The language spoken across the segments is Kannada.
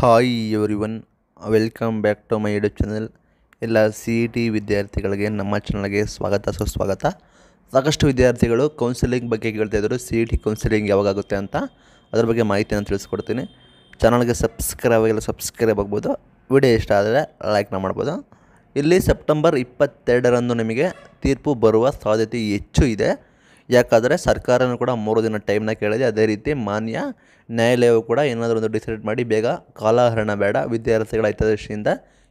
Hi everyone welcome back to my YouTube channel. ಎಲ್ಲ ಸಿ ಇ ಟಿ ವಿದ್ಯಾರ್ಥಿಗಳಿಗೆ, ನಮ್ಮ ಚಾನಲ್ಗೆ ಸ್ವಾಗತ, ಸುಸ್ವಾಗತ. ಸಾಕಷ್ಟು ವಿದ್ಯಾರ್ಥಿಗಳು ಕೌನ್ಸಿಲಿಂಗ್ ಬಗ್ಗೆ ಕೇಳ್ತಾ ಇದ್ದರು ಸಿ ಇ ಟಿ ಕೌನ್ಸಿಲಿಂಗ್ ಯಾವಾಗ ಆಗುತ್ತೆ ಅಂತ ಅದ್ರ ಬಗ್ಗೆ ಮಾಹಿತಿಯನ್ನು ತಿಳಿಸ್ಕೊಡ್ತೀನಿ. ಚಾನಲ್ಗೆ ಸಬ್ಸ್ಕ್ರೈಬ್ ಆಗಿಲ್ಲ ಸಬ್ಸ್ಕ್ರೈಬ್ ಆಗ್ಬೋದು. ವಿಡಿಯೋ ಇಷ್ಟ ಆದರೆ ಲೈಕ್ನ ಮಾಡ್ಬೋದು. ಇಲ್ಲಿ ಸೆಪ್ಟೆಂಬರ್ ಇಪ್ಪತ್ತೆರಡರಂದು ನಿಮಗೆ ತೀರ್ಪು ಬರುವ ಸಾಧ್ಯತೆ ಹೆಚ್ಚು ಇದೆ. ಯಾಕಂದರೆ ಸರ್ಕಾರನೂ ಕೂಡ ಮೂರು ದಿನ ಟೈಮ್ನ ಕೇಳಿದೆ. ಅದೇ ರೀತಿ ಮಾನ್ಯ ನ್ಯಾಯಾಲಯವು ಕೂಡ ಏನಾದರೂ ಒಂದು ಡಿಸೈಡ್ ಮಾಡಿ ಬೇಗ ಕಾಲಹರಣ ಬೇಡ, ವಿದ್ಯಾರ್ಥಿಗಳ ಹಿತದೃಷ್ಟಿಯಿಂದ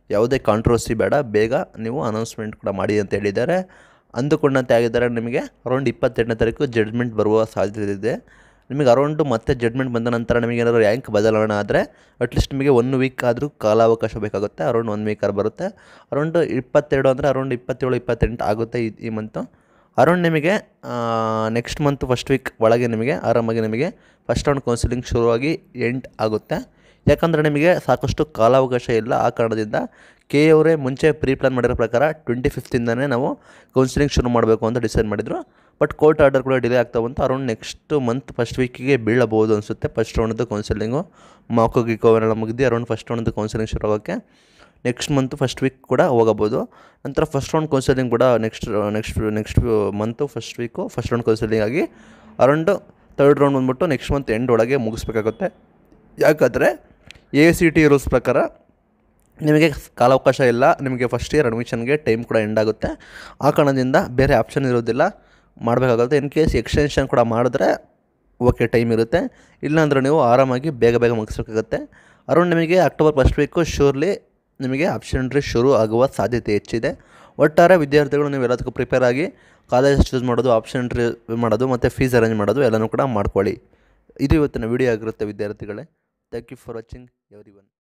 ಯಾವುದೇ ಕಾಂಟ್ರವರ್ಸಿ ಬೇಡ, ಬೇಗ ನೀವು ಅನೌನ್ಸ್ಮೆಂಟ್ ಕೂಡ ಮಾಡಿ ಅಂತ ಹೇಳಿದ್ದಾರೆ. ಅಂದುಕೊಂಡಂತೆ ಆಗಿದ್ದಾರೆ, ನಿಮಗೆ ಅರೌಂಡ್ ಇಪ್ಪತ್ತೆಂಟನೇ ತಾರೀಕು ಜಡ್ಜ್ಮೆಂಟ್ ಬರುವ ಸಾಧ್ಯತೆ ಇದೆ. ನಿಮಗೆ ಅರೌಂಡು ಮತ್ತೆ ಜಡ್ಜ್ಮೆಂಟ್ ಬಂದ ನಂತರ ನಿಮಗೆ ಏನಾದರೂ ರ್ಯಾಂಕ್ ಬದಲಾವಣೆ ಆದರೆ ಅಟ್ಲೀಸ್ಟ್ ನಿಮಗೆ ಒನ್ ವೀಕ್ ಆದರೂ ಕಾಲಾವಕಾಶ ಬೇಕಾಗುತ್ತೆ. ಅರೌಂಡ್ ಒನ್ ವೀಕ್ ಆರು ಬರುತ್ತೆ. ಅರೌಂಡ್ ಇಪ್ಪತ್ತೆರಡು ಅಂದರೆ ಅರೌಂಡ್ ಇಪ್ಪತ್ತೇಳು, ಇಪ್ಪತ್ತೆಂಟು ಆಗುತ್ತೆ ಈ ಈ ಮಂತು ಅರೌಂಡ್ ನಿಮಗೆ ನೆಕ್ಸ್ಟ್ ಮಂತ್ ಫಸ್ಟ್ ವೀಕ್ ಒಳಗೆ ನಿಮಗೆ, ಆರಾಮಾಗಿ ನಿಮಗೆ ಫಸ್ಟ್ ರೌಂಡ್ ಕೌನ್ಸಿಲಿಂಗ್ ಶುರುವಾಗಿ ಎಂಡ್ ಆಗುತ್ತೆ. ಯಾಕಂದರೆ ನಿಮಗೆ ಸಾಕಷ್ಟು ಕಾಲಾವಕಾಶ ಇಲ್ಲ ಆ ಕಾರಣದಿಂದ ಕೆ ಅವರೇ ಮುಂಚೆ ಪ್ರೀ ಪ್ಲಾನ್ ಮಾಡಿರೋ ಪ್ರಕಾರ ಟ್ವೆಂಟಿ ಫಿಫ್ತಿಂದನೇ ನಾವು ಕೌನ್ಸಿಲಿಂಗ್ ಶುರು ಮಾಡಬೇಕು ಅಂತ ಡಿಸೈಡ್ ಮಾಡಿದರು. ಬಟ್ ಕೋರ್ಟ್ ಆರ್ಡರ್ ಕೂಡ ಡಿಲೇ ಆಗ್ತಾ ಬಂತು. ಅರೌಂಡ್ ನೆಕ್ಸ್ಟ್ ಮಂತ್ ಫಸ್ಟ್ ವೀಕಿಗೆ ಬೀಳಬಹುದು ಅನಿಸುತ್ತೆ. ಫಸ್ಟ್ ರೌಂಡ್ದು ಕೌನ್ಸಿಲಿಂಗು ಮಾಕೋ ಗಿಕೋ ಅವರೆಲ್ಲ ಮುಗಿದು ಅರೌಂಡ್ ಫಸ್ಟ್ ರೌಂಡ್ದು ಕೌನ್ಸಿಲಿಂಗ್ ಶುರು ಆಗೋಕ್ಕೆ ನೆಕ್ಸ್ಟ್ ಮಂತ್ ಫಸ್ಟ್ ವೀಕ್ ಕೂಡ ಹೋಗಬೋದು. ನಂತರ ಫಸ್ಟ್ ರೌಂಡ್ ಕೌನ್ಸಿಲಿಂಗ್ ಕೂಡ next next next month first week first round counselling ಆಗಿ ಅರೌಂಡ್ ತರ್ಡ್ ರೌಂಡ್ ಬಂದ್ಬಿಟ್ಟು ನೆಕ್ಸ್ಟ್ ಮಂತ್ ಎಂಡ್ ಒಳಗೆ ಮುಗಿಸ್ಬೇಕಾಗುತ್ತೆ. ಯಾಕಂದರೆ ಎ ಸಿ ಟಿ ರೂಲ್ಸ್ ಪ್ರಕಾರ ನಿಮಗೆ ಕಾಲಾವಕಾಶ ಇಲ್ಲ, ನಿಮಗೆ ಫಸ್ಟ್ ಇಯರ್ ಅಡ್ಮಿಷನ್ಗೆ ಟೈಮ್ ಕೂಡ ಎಂಡ್ ಆಗುತ್ತೆ. ಆ ಕಾರಣದಿಂದ ಬೇರೆ ಆಪ್ಷನ್ ಇರೋದಿಲ್ಲ ಮಾಡಬೇಕಾಗುತ್ತೆ. ಇನ್ ಕೇಸ್ ಎಕ್ಸ್ಟೆನ್ಷನ್ ಕೂಡ ಮಾಡಿದ್ರೆ ಓಕೆ ಟೈಮ್ ಇರುತ್ತೆ. ಇಲ್ಲಾಂದ್ರೆ ನೀವು ಆರಾಮಾಗಿ ಬೇಗ ಬೇಗ ಮುಗಿಸ್ಬೇಕಾಗುತ್ತೆ. ಅರೌಂಡ್ ನಿಮಗೆ ಅಕ್ಟೋಬರ್ ಫಸ್ಟ್ ವೀಕು ಶೂರ್ಲಿ ನಿಮಗೆ ಆಪ್ಷನ್ ಎಂಟ್ರಿ ಶುರು ಆಗುವ ಸಾಧ್ಯತೆ ಹೆಚ್ಚಿದೆ. ಒಟ್ಟಾರೆ ವಿದ್ಯಾರ್ಥಿಗಳು ನೀವು ಎಲ್ಲದಕ್ಕೂ ಪ್ರಿಪೇರ್ ಆಗಿ ಕಾಲೇಜ್ ಚೂಸ್ ಮಾಡೋದು, ಆಪ್ಷನ್ ಎಂಟ್ರಿ ಮಾಡೋದು ಮತ್ತು ಫೀಸ್ ಅರೇಂಜ್ ಮಾಡೋದು ಎಲ್ಲನೂ ಕೂಡ ಮಾಡ್ಕೊಳ್ಳಿ. ಇದು ಇವತ್ತಿನ ವಿಡಿಯೋ ಆಗಿರುತ್ತೆ ವಿದ್ಯಾರ್ಥಿಗಳೇ. Thank you for watching everyone